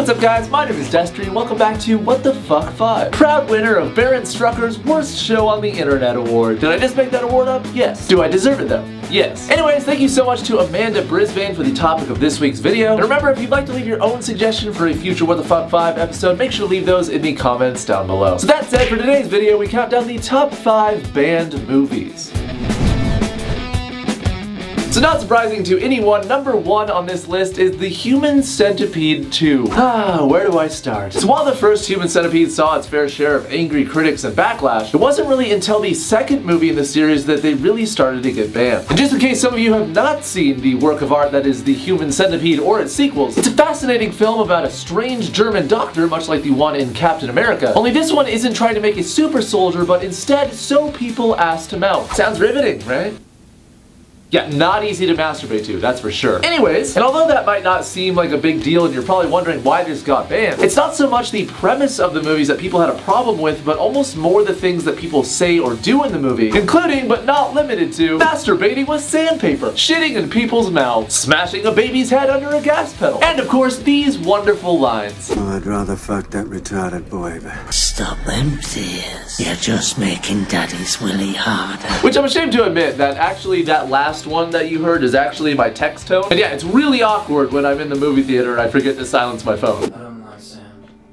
what's up guys, my name is Destery and welcome back to What the Fuck 5. Proud winner of Baron Strucker's Worst Show on the Internet Award. Did I just make that award up? Yes. Do I deserve it though? Yes. Anyways, thank you so much to Amanda Brisbane for the topic of this week's video. And remember, if you'd like to leave your own suggestion for a future What the Fuck 5 episode, make sure to leave those in the comments down below. So that said, for today's video, we count down the top 5 banned movies. So not surprising to anyone, number one on this list is The Human Centipede 2. Ah, where do I start? So while the first Human Centipede saw its fair share of angry critics and backlash, it wasn't really until the second movie in the series that they really started to get banned. And just in case some of you have not seen the work of art that is The Human Centipede or its sequels, it's a fascinating film about a strange German doctor, much like the one in Captain America. Only this one isn't trying to make a super soldier, but instead so people asked him out. Sounds riveting, right? Yeah, not easy to masturbate to, that's for sure. Anyways, and although that might not seem like a big deal and you're probably wondering why this got banned, it's not so much the premise of the movies that people had a problem with, but almost more the things that people say or do in the movie, including, but not limited to, masturbating with sandpaper, shitting in people's mouths, smashing a baby's head under a gas pedal, and of course, these wonderful lines. Oh, I'd rather fuck that retarded boy, but... Stop them tears. You're just making Daddy's willy harder. Which I'm ashamed to admit that actually that last one that you heard is actually my text tone. And yeah, it's really awkward when I'm in the movie theater and I forget to silence my phone.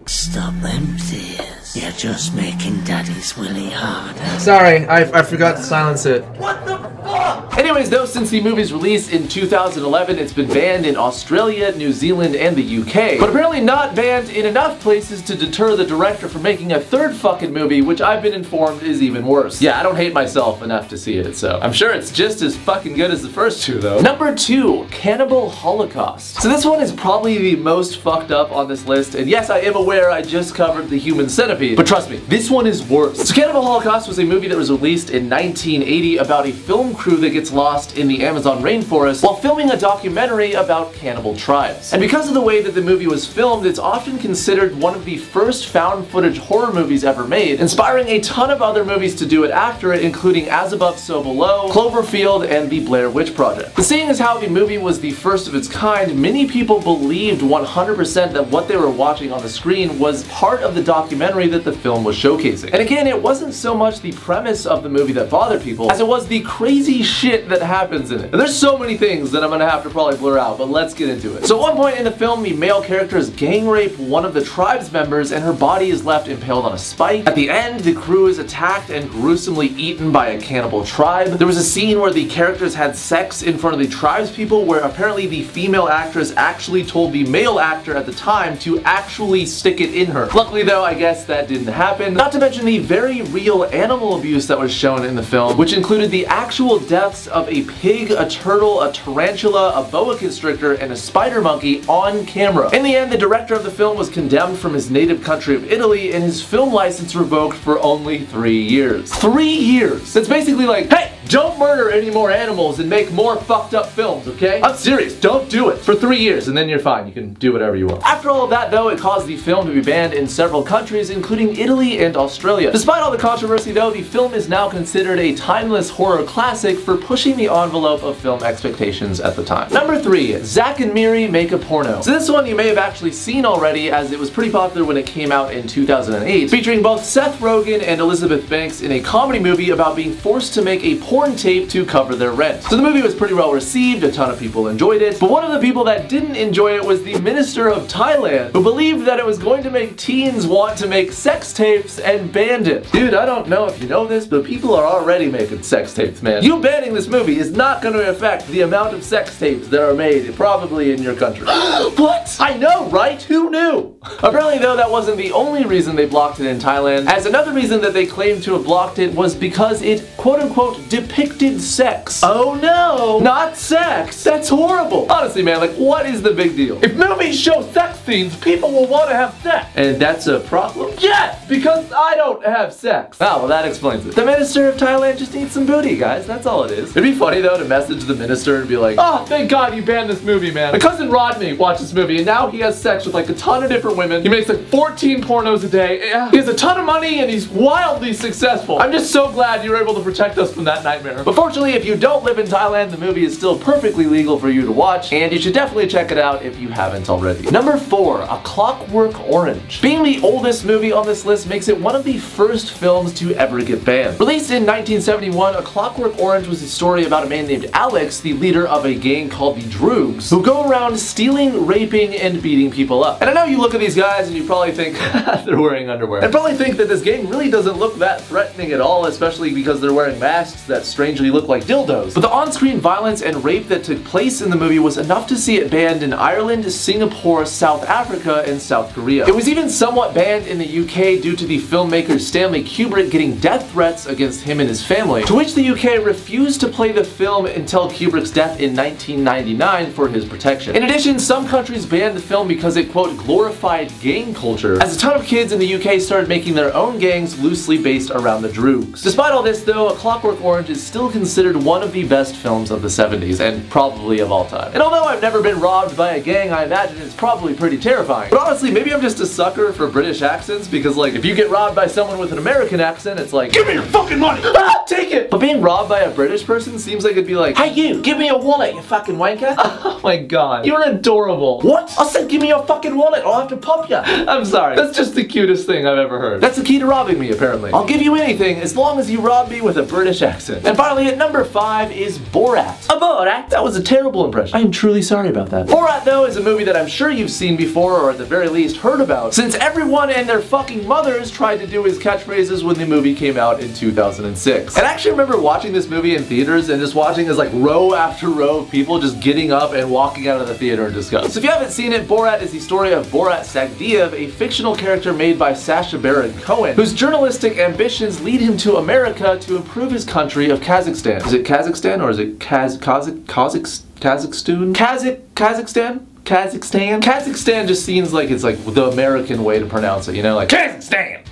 Stop them tears. You're just making Daddy's willy harder. Sorry, I, I forgot to silence it. What the fuck? Anyways, though, since the movie's release in 2011, it's been banned in Australia, New Zealand, and the UK. But apparently not banned in enough places to deter the director from making a third fucking movie, which I've been informed is even worse. Yeah, I don't hate myself enough to see it, so I'm sure it's just as fucking good as the first two, though. Number two, Cannibal Holocaust. So this one is probably the most fucked up on this list, and yes, I am aware I just covered the human centipede, but trust me, this one is worse. So Cannibal Holocaust was a movie that was released in 1980 about a film crew that gets lost in the Amazon rainforest while filming a documentary about cannibal tribes. And because of the way that the movie was filmed, it's often considered one of the first found footage horror movies ever made, inspiring a ton of other movies to do it after it, including As Above So Below, Cloverfield, and The Blair Witch Project. But seeing as how the movie was the first of its kind, many people believed 100% that what they were watching on the screen was part of the documentary that the film was showcasing. And again, it wasn't so much the premise of the movie that bothered people, as it was the crazy shit that happens in it. And there's so many things that I'm gonna have to probably blur out, but let's get into it. So at one point in the film, the male characters gang rape one of the tribe's members and her body is left impaled on a spike. At the end, the crew is attacked and gruesomely eaten by a cannibal tribe. There was a scene where the characters had sex in front of the tribe's people where apparently the female actress actually told the male actor at the time to actually stick it in her. Luckily though, I guess that didn't happen. Not to mention the very real animal abuse that was shown in the film, which included the actual deaths of a pig, a turtle, a tarantula, a boa constrictor, and a spider monkey on camera. In the end, the director of the film was condemned from his native country of Italy and his film license revoked for only three years. Three years! That's basically like, hey, don't murder any more animals and make more fucked up films, okay? I'm serious, don't do it. For three years, and then you're fine. You can do whatever you want. After all of that, though, it caused the film to be banned in several countries, including Italy and Australia. Despite all the controversy, though, the film is now considered a timeless horror classic for pushing the envelope of film expectations at the time. Number three, Zack and Miri make a porno. So this one you may have actually seen already, as it was pretty popular when it came out in 2008, featuring both Seth Rogen and Elizabeth Banks in a comedy movie about being forced to make a porn tape to cover their rent. So the movie was pretty well received, a ton of people enjoyed it, but one of the people that didn't enjoy it was the minister of Thailand, who believed that it was going to make teens want to make sex tapes and banned it. Dude, I don't know if you know this, but people are already making sex tapes, man. You banning this movie is not going to affect the amount of sex tapes that are made probably in your country. what? I know, right? Who knew? Apparently though, that wasn't the only reason they blocked it in Thailand, as another reason that they claimed to have blocked it was because it quote-unquote depicted sex. Oh no! Not sex! That's horrible! Honestly man, like what is the big deal? If movies show sex scenes, people will want to have sex. And that's a problem? Yes! Because I don't have sex. Oh, well that explains it. The minister of Thailand just needs some booty, guys. That's all it is. It'd be funny though to message the minister and be like, oh, thank God you banned this movie, man. My cousin Rodney watched this movie and now he has sex with like a ton of different women. He makes like 14 pornos a day. He has a ton of money and he's wildly successful. I'm just so glad you were able to protect us from that nightmare nightmare. But fortunately, if you don't live in Thailand, the movie is still perfectly legal for you to watch, and you should definitely check it out if you haven't already. Number 4. A Clockwork Orange. Being the oldest movie on this list makes it one of the first films to ever get banned. Released in 1971, A Clockwork Orange was a story about a man named Alex, the leader of a gang called the Droogs, who go around stealing, raping, and beating people up. And I know you look at these guys and you probably think they're wearing underwear. And probably think that this gang really doesn't look that threatening at all, especially because they're wearing masks that strangely look like dildos. But the on-screen violence and rape that took place in the movie was enough to see it banned in Ireland, Singapore, South Africa, and South Korea. It was even somewhat banned in the UK due to the filmmaker Stanley Kubrick getting death threats against him and his family, to which the UK refused to play the film until Kubrick's death in 1999 for his protection. In addition, some countries banned the film because it, quote, glorified gang culture, as a ton of kids in the UK started making their own gangs loosely based around the Droogs. Despite all this though, A Clockwork Orange is still considered one of the best films of the 70s, and probably of all time. And although I've never been robbed by a gang, I imagine it's probably pretty terrifying. But honestly, maybe I'm just a sucker for British accents, because like, if you get robbed by someone with an American accent, it's like, give me your fucking money! Ah, take it! But being robbed by a British person seems like it'd be like, hey you, give me your wallet, you fucking wanker! oh my god, you're adorable. What? I said give me your fucking wallet, or I'll have to pop you. I'm sorry, that's just the cutest thing I've ever heard. That's the key to robbing me, apparently. I'll give you anything as long as you rob me with a British accent. And finally, at number five is Borat. A Borat? That was a terrible impression. I am truly sorry about that. Borat, though, is a movie that I'm sure you've seen before, or at the very least heard about, since everyone and their fucking mothers tried to do his catchphrases when the movie came out in 2006. And I actually remember watching this movie in theaters and just watching as like row after row of people just getting up and walking out of the theater in disgust. So if you haven't seen it, Borat is the story of Borat Sagdiyev, a fictional character made by Sacha Baron Cohen, whose journalistic ambitions lead him to America to improve his country of Kazakhstan. Is it Kazakhstan or is it Kaz Kazakh Kazakh Kazakhstan? Kazakh Kazakhstan? Kazakhstan? Kazakhstan just seems like it's like the American way to pronounce it, you know, like Kazakhstan!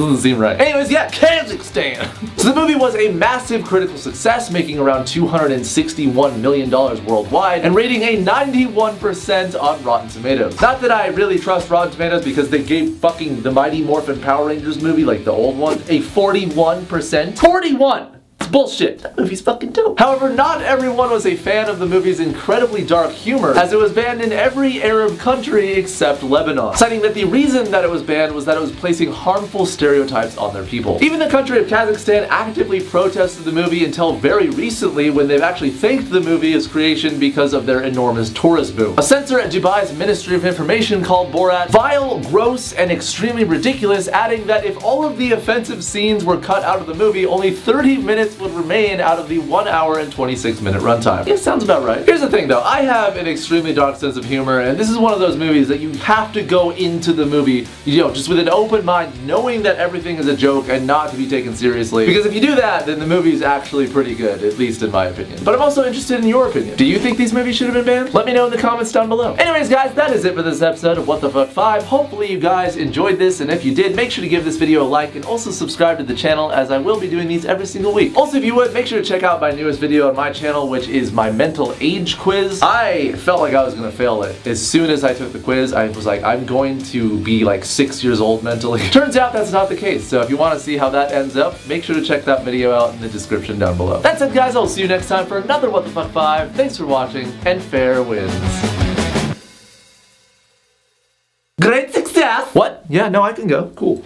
Doesn't seem right. Anyways, yeah, Kazakhstan! so the movie was a massive critical success, making around $261 million worldwide, and rating a 91% on Rotten Tomatoes. Not that I really trust Rotten Tomatoes because they gave fucking the Mighty Morphin Power Rangers movie, like the old one, a 41%. 41! Bullshit. That movie's fucking dope. However, not everyone was a fan of the movie's incredibly dark humor, as it was banned in every Arab country except Lebanon, citing that the reason that it was banned was that it was placing harmful stereotypes on their people. Even the country of Kazakhstan actively protested the movie until very recently when they've actually thanked the movie's creation because of their enormous tourist boom. A censor at Dubai's Ministry of Information called Borat vile, gross, and extremely ridiculous, adding that if all of the offensive scenes were cut out of the movie, only 30 minutes would remain out of the 1 hour and 26 minute runtime. Yeah, sounds about right. Here's the thing though, I have an extremely dark sense of humor and this is one of those movies that you have to go into the movie, you know, just with an open mind, knowing that everything is a joke and not to be taken seriously. Because if you do that, then the movie is actually pretty good, at least in my opinion. But I'm also interested in your opinion. Do you think these movies should have been banned? Let me know in the comments down below. Anyways guys, that is it for this episode of What the Fuck 5. Hopefully you guys enjoyed this and if you did, make sure to give this video a like and also subscribe to the channel as I will be doing these every single week. Also if you would, make sure to check out my newest video on my channel, which is my mental age quiz. I felt like I was gonna fail it. As soon as I took the quiz, I was like, I'm going to be like six years old mentally. Turns out that's not the case, so if you wanna see how that ends up, make sure to check that video out in the description down below. That's it guys, I'll see you next time for another What the Fuck 5. Thanks for watching, and fair winds. Great success! What? Yeah, no, I can go. Cool.